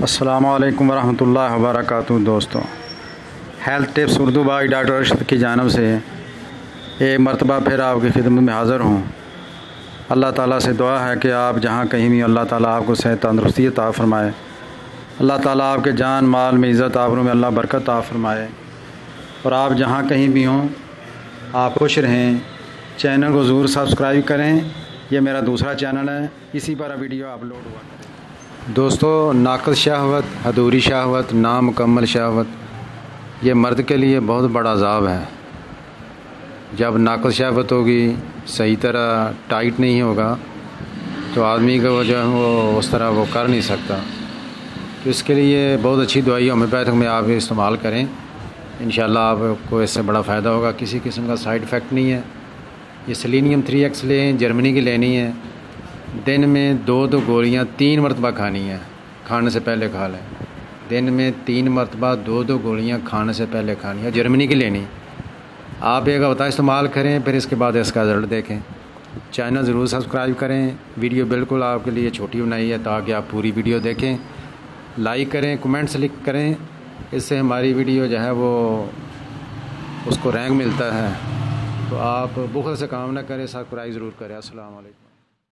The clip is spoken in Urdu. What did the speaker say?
السلام علیکم ورحمۃ اللہ وبرکاتہ دوستوں health tips Urdu by doctor Arshad کی جانب سے ایک مرتبہ پھر آپ کی خدمت میں حاضر ہوں۔ اللہ تعالیٰ سے دعا ہے کہ آپ جہاں کہیں بھی اللہ تعالیٰ آپ کو صحت تندرستی عطا فرمائے۔ اللہ تعالیٰ آپ کے جان، مال، میں عزت آبروں میں اللہ برکت عطا فرمائے۔ اور آپ جہاں کہیں بھی ہوں، آپ خوش رہیں۔ چینل کو ضرور سبسکرائب کریں۔ یہ میرا دوسرا چینل ہے۔ اسی پر ویڈیو اپلوڈ ہوا۔ دوستو ناقص شہوت، حدوری شہوت، نامکمل شہوت، یہ مرد کے لیے بہت بڑا عذاب ہے۔ جب ناقص شہوت ہوگی، صحیح طرح ٹائٹ نہیں ہوگا، تو آدمی کو جو ہے، وہ اس طرح وہ کر نہیں سکتا۔ تو اس کے لیے بہت اچھی دوائی ہومیوپیتھک میں آپ استعمال کریں۔ انشاءاللہ آپ کو اس سے بڑا فائدہ ہوگا۔ کسی قسم کا سائیڈ افیکٹ نہیں ہے۔ یہ سلینیم تھری ایکس لیں، جرمنی کی لینی ہے۔ دن میں دو دو گولیاں، تین مرتبہ کھانی ہیں، کھانے سے پہلے کھا لیں۔ دن میں تین مرتبہ دو دو گولیاں کھانے سے پہلے کھانی ہے جرمنی کی لینی آپ ایک ہفتہ استعمال کریں، پھر اس کے بعد اس کا رزلٹ دیکھیں۔ چینل ضرور سبسکرائب کریں۔ ویڈیو بالکل آپ کے لیے چھوٹی بنائی ہے تاکہ آپ پوری ویڈیو دیکھیں۔ لائک کریں، کمنٹس لکھ کریں۔ اس سے ہماری ویڈیو جو ہے وہ اس کو رینک ملتا ہے۔ تو آپ بخل سے کام نہ کریں، سبسکرائب ضرور کریں۔ السلام علیکم۔